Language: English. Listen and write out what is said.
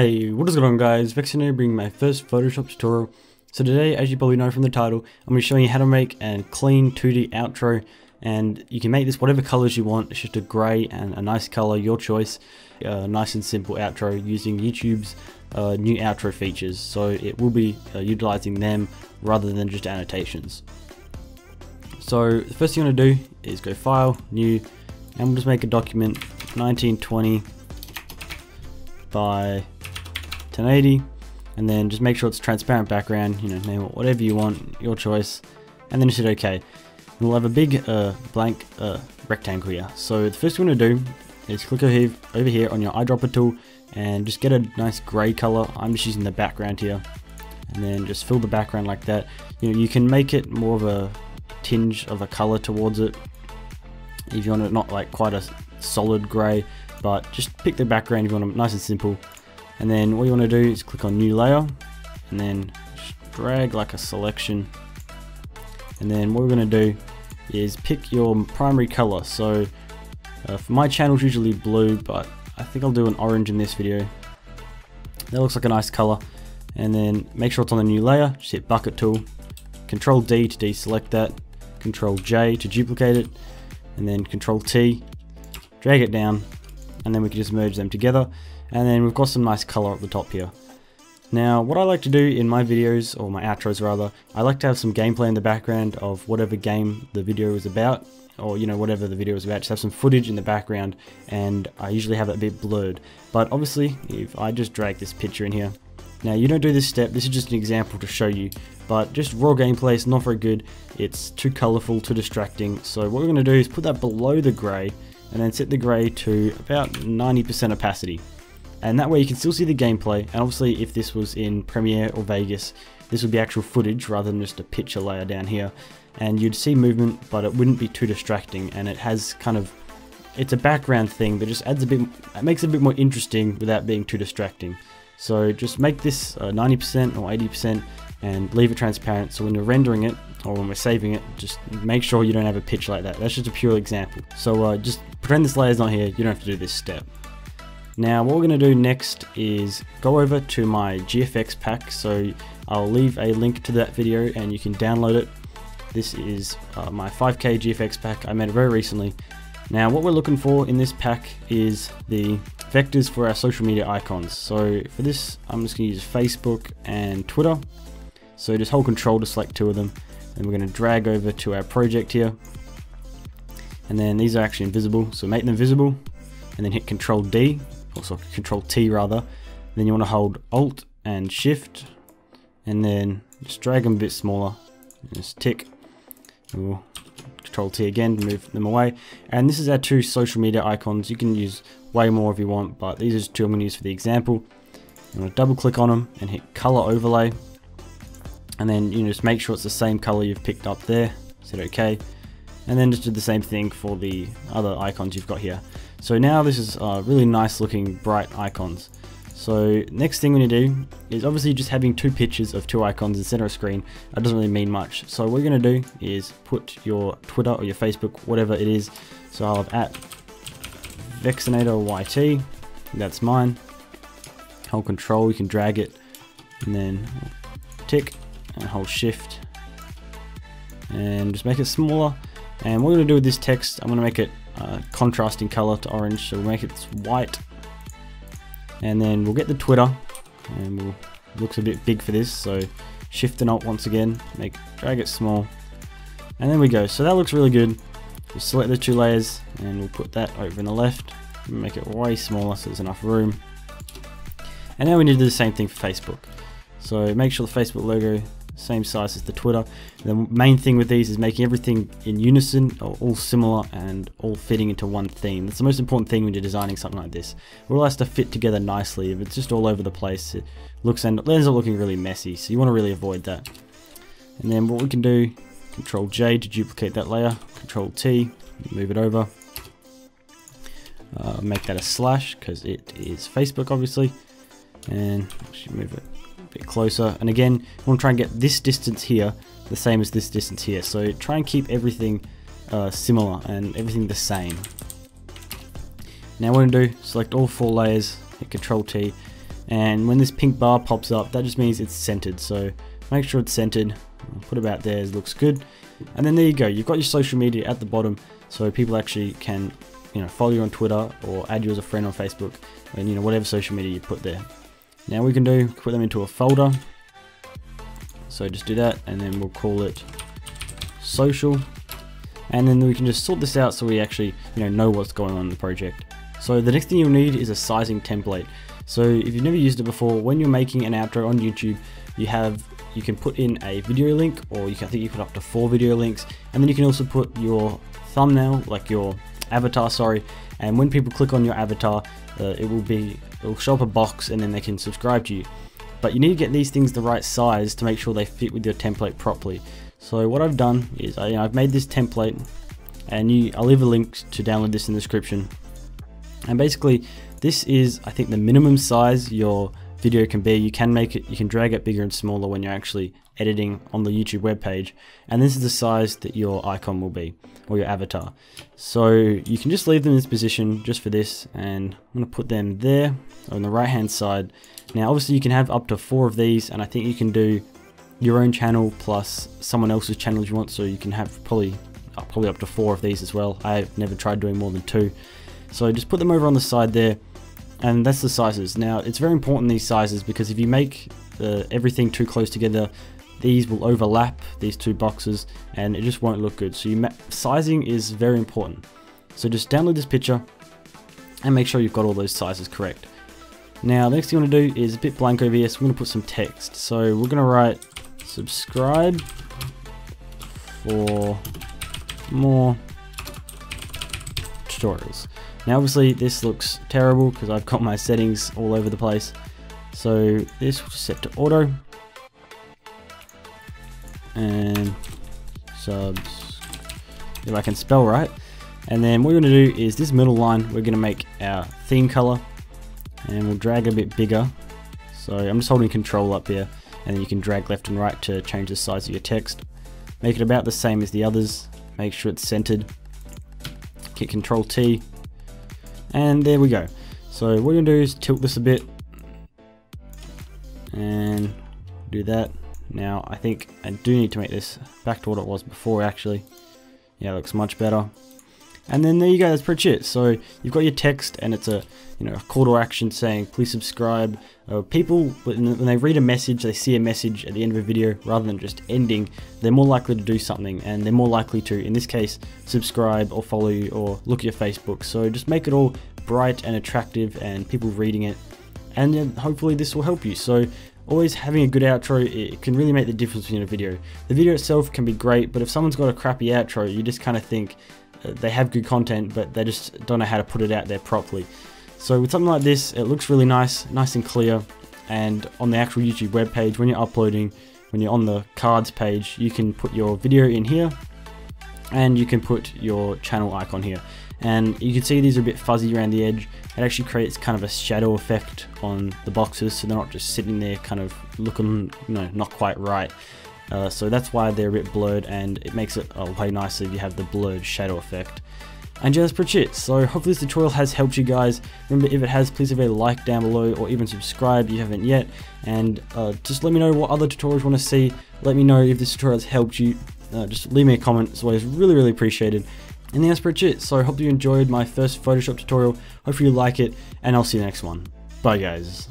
Hey, what is going on guys? Here bringing my first Photoshop tutorial. So today, as you probably know from the title, I'm going to be showing you how to make a clean 2D outro and you can make this whatever colors you want. It's just a grey and a nice color, your choice. Uh, nice and simple outro using YouTube's uh, new outro features. So it will be uh, utilizing them rather than just annotations. So the first thing you want to do is go File, New, and we'll just make a document 1920 by 1080 and then just make sure it's transparent background, you know, name it whatever you want, your choice, and then just hit OK. And we'll have a big uh, blank uh, rectangle here. So the first thing we're going to do is click over here, on your eyedropper tool and just get a nice grey color. I'm just using the background here and then just fill the background like that. You know, you can make it more of a tinge of a color towards it if you want it not like quite a solid grey but just pick the background if you want it nice and simple and then what you want to do is click on new layer and then drag like a selection. And then what we're going to do is pick your primary color. So uh, for my channel it's usually blue but I think I'll do an orange in this video. That looks like a nice color. And then make sure it's on the new layer. Just hit bucket tool. Control D to deselect that. Control J to duplicate it. And then control T. Drag it down. And then we can just merge them together and then we've got some nice color at the top here. Now what I like to do in my videos, or my outros rather, I like to have some gameplay in the background of whatever game the video is about or you know whatever the video is about, just have some footage in the background and I usually have it a bit blurred. But obviously if I just drag this picture in here, now you don't do this step, this is just an example to show you, but just raw gameplay is not very good, it's too colourful, too distracting, so what we're going to do is put that below the grey and then set the grey to about 90% opacity and that way you can still see the gameplay and obviously if this was in Premiere or Vegas this would be actual footage rather than just a picture layer down here. And you'd see movement but it wouldn't be too distracting and it has kind of it's a background thing that just adds a bit it makes it a bit more interesting without being too distracting. So just make this 90% uh, or 80% and leave it transparent. So when you're rendering it or when we're saving it just make sure you don't have a pitch like that. That's just a pure example. So uh, just pretend this layer is not here. You don't have to do this step now what we're going to do next is go over to my GFX pack, so I'll leave a link to that video and you can download it. This is uh, my 5k GFX pack, I made very recently. Now what we're looking for in this pack is the vectors for our social media icons. So for this I'm just going to use Facebook and Twitter. So just hold control to select two of them and we're going to drag over to our project here. And then these are actually invisible, so make them visible and then hit control D also control T rather. Then you want to hold Alt and Shift and then just drag them a bit smaller. Just tick. We'll control T again to move them away. And this is our two social media icons. You can use way more if you want, but these are two I'm going to use for the example. I'm going to double click on them and hit color overlay. And then you know, just make sure it's the same color you've picked up there. Set OK. And then just do the same thing for the other icons you've got here. So now this is uh, really nice looking bright icons. So next thing we need to do is obviously just having two pictures of two icons in the center of screen. That doesn't really mean much. So what we're going to do is put your Twitter or your Facebook, whatever it is. So I'll have at Vexinator YT. That's mine. Hold control, you can drag it and then tick and hold shift and just make it smaller. And what we're going to do with this text, I'm going to make it uh, contrasting color to orange. So we'll make it white. And then we'll get the Twitter. And we'll looks a bit big for this. So shift and alt once again. Make drag it small. And there we go. So that looks really good. We'll select the two layers and we'll put that over in the left. Make it way smaller so there's enough room. And now we need to do the same thing for Facebook. So make sure the Facebook logo same size as the Twitter. The main thing with these is making everything in unison, all similar and all fitting into one theme. That's the most important thing when you're designing something like this. It all has to fit together nicely. If it's just all over the place, it looks and it ends up looking really messy. So you want to really avoid that. And then what we can do, Control J to duplicate that layer, Control T, move it over. Uh, make that a slash because it is Facebook obviously and actually move it bit closer. And again, you want to try and get this distance here the same as this distance here. So try and keep everything uh, similar and everything the same. Now what I'm going to do, select all four layers, hit Control T, and when this pink bar pops up that just means it's centered so make sure it's centered put about there it looks good and then there you go you've got your social media at the bottom so people actually can you know follow you on Twitter or add you as a friend on Facebook and you know whatever social media you put there now we can do put them into a folder. So just do that and then we'll call it social. And then we can just sort this out so we actually you know know what's going on in the project. So the next thing you'll need is a sizing template. So if you've never used it before when you're making an outro on YouTube you have you can put in a video link or you can I think you put up to four video links. And then you can also put your thumbnail like your avatar sorry. And when people click on your avatar uh, it will be it will show up a box and then they can subscribe to you. But you need to get these things the right size to make sure they fit with your template properly. So what I've done is I, have made this template and you, I'll leave a link to download this in the description. And basically this is I think the minimum size your video can be you can make it you can drag it bigger and smaller when you're actually editing on the YouTube web page and this is the size that your icon will be or your avatar. So you can just leave them in this position just for this and I'm to put them there on the right hand side. Now obviously you can have up to four of these and I think you can do your own channel plus someone else's channel if you want so you can have probably uh, probably up to four of these as well. I've never tried doing more than two. So just put them over on the side there and that's the sizes. Now it's very important these sizes because if you make uh, everything too close together these will overlap these two boxes and it just won't look good. So sizing is very important. So just download this picture and make sure you've got all those sizes correct. Now the next thing you want to do is a bit blank over here so we're going to put some text. So we're going to write subscribe for more tutorials. Now obviously this looks terrible because I've got my settings all over the place. So this will set to auto. And subs, if I can spell right. And then what we're going to do is this middle line, we're going to make our theme color. And we'll drag a bit bigger. So I'm just holding control up here and then you can drag left and right to change the size of your text. Make it about the same as the others, make sure it's centered, hit Control T, and there we go. So what you're gonna do is tilt this a bit, and do that. Now I think I do need to make this back to what it was before actually. Yeah, it looks much better. And then there you go, that's pretty it. So you've got your text and it's a you know a call to action saying please subscribe. Uh, people when they read a message, they see a message at the end of a video rather than just ending, they're more likely to do something and they're more likely to, in this case, subscribe or follow you or look at your Facebook. So just make it all bright and attractive and people reading it and then hopefully this will help you. So always having a good outro, it can really make the difference between a video. The video itself can be great, but if someone's got a crappy outro, you just kind of think, uh, they have good content, but they just don't know how to put it out there properly. So with something like this, it looks really nice, nice and clear. And on the actual YouTube web page, when you're uploading, when you're on the cards page, you can put your video in here and you can put your channel icon here. And you can see these are a bit fuzzy around the edge. It actually creates kind of a shadow effect on the boxes so they're not just sitting there kind of looking, you know, not quite right. Uh, so that's why they're a bit blurred and it makes it uh, way nicer if you have the blurred shadow effect. And yeah, that's pretty it. So hopefully this tutorial has helped you guys. Remember, if it has, please leave a like down below or even subscribe if you haven't yet. And uh, just let me know what other tutorials you want to see. Let me know if this tutorial has helped you. Uh, just leave me a comment. It's always really, really appreciated. And that's pretty much it. So I hope you enjoyed my first Photoshop tutorial. Hopefully you like it. And I'll see you next one. Bye guys.